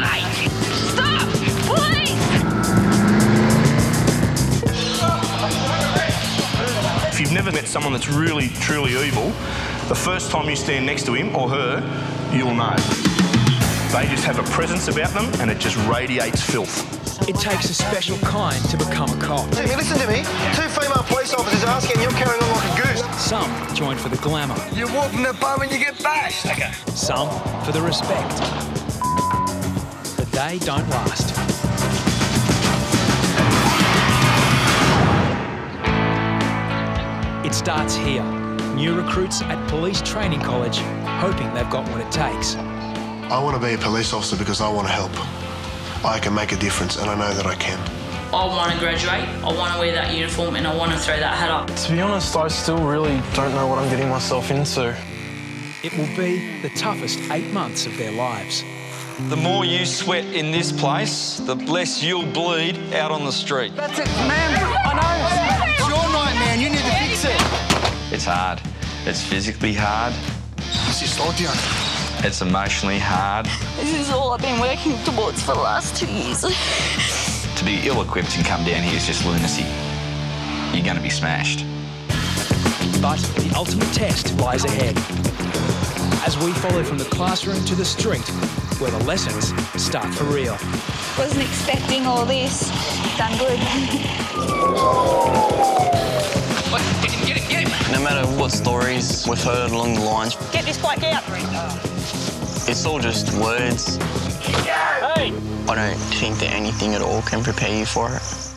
Hey! Stop! Please! If you've never met someone that's really, truly evil, the first time you stand next to him or her, you'll know. They just have a presence about them and it just radiates filth. It takes a special kind to become a cop. Timmy, listen to me. Two female police officers are asking and you're carrying on like a goose. Some join for the glamour, You walk in the pub and you get bashed. Okay. some for the respect. But they don't last. It starts here. New recruits at Police Training College, hoping they've got what it takes. I want to be a police officer because I want to help. I can make a difference, and I know that I can. I want to graduate, I want to wear that uniform, and I want to throw that hat up. To be honest, I still really don't know what I'm getting myself into. It will be the toughest eight months of their lives. The more you sweat in this place, the less you'll bleed out on the street. That's it, man. I know. It's your night, man. You need to fix it. It's hard. It's physically hard. What's your story, Dion? It's emotionally hard. This is all I've been working towards for the last two years. To be ill-equipped and come down here is just lunacy. You're going to be smashed. But the ultimate test lies ahead. As we follow from the classroom to the street, where the lessons start for real. Wasn't expecting all this. Done good. No matter what stories we've heard along the lines, Get this bike out. it's all just words. I don't think that anything at all can prepare you for it.